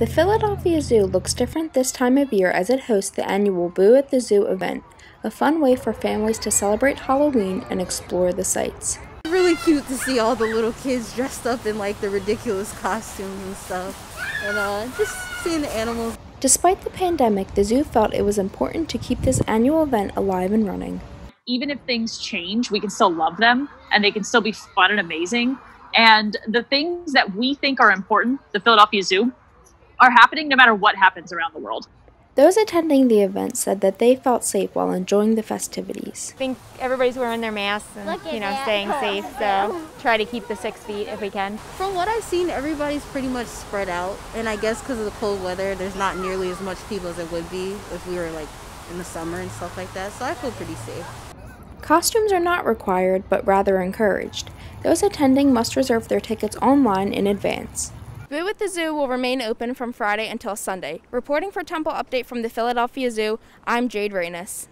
The Philadelphia Zoo looks different this time of year as it hosts the annual Boo at the Zoo event, a fun way for families to celebrate Halloween and explore the sights. It's really cute to see all the little kids dressed up in like the ridiculous costumes and stuff, and uh, just seeing the animals. Despite the pandemic, the zoo felt it was important to keep this annual event alive and running. Even if things change, we can still love them and they can still be fun and amazing. And the things that we think are important, the Philadelphia Zoo, are happening no matter what happens around the world. Those attending the event said that they felt safe while enjoying the festivities. I think everybody's wearing their masks and you know staying safe, so try to keep the six feet if we can. From what I've seen, everybody's pretty much spread out, and I guess because of the cold weather, there's not nearly as much people as it would be if we were like in the summer and stuff like that. So I feel pretty safe. Costumes are not required, but rather encouraged. Those attending must reserve their tickets online in advance. Boo at the Zoo will remain open from Friday until Sunday. Reporting for Temple Update from the Philadelphia Zoo, I'm Jade Rainis.